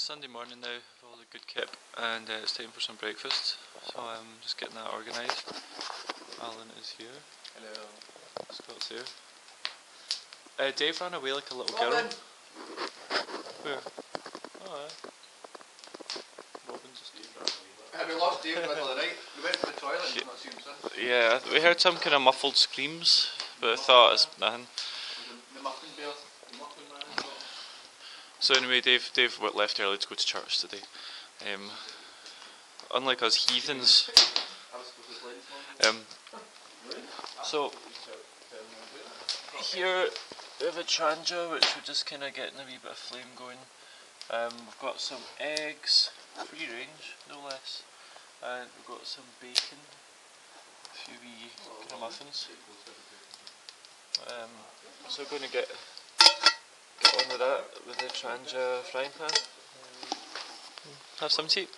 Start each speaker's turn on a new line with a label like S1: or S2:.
S1: Sunday morning now, with all the good kip, and uh, it's time for some breakfast. So I'm just getting that organised. Alan is here.
S2: Hello.
S1: Scott's here. Uh, Dave ran away like a little girl.
S2: Robin!
S1: Where? Oh, just
S2: Uh, we lost Dave in the middle of the night. We went to the toilet and not seen him since.
S1: Yeah, we heard some kind of muffled screams, but I thought it's nothing.
S2: The, the muffin bear, the muffin man. So-
S1: anyway, Dave, Dave left early to go to church today. Um, unlike us heathens. Um, so here we have a Trangia which we're just kind of getting a wee bit of flame going. Um, we've got some eggs, free range, no less, and we've got some bacon, a few wee kind of muffins. Um, so we're going to get that with the Trangia frying pan. Have some tea.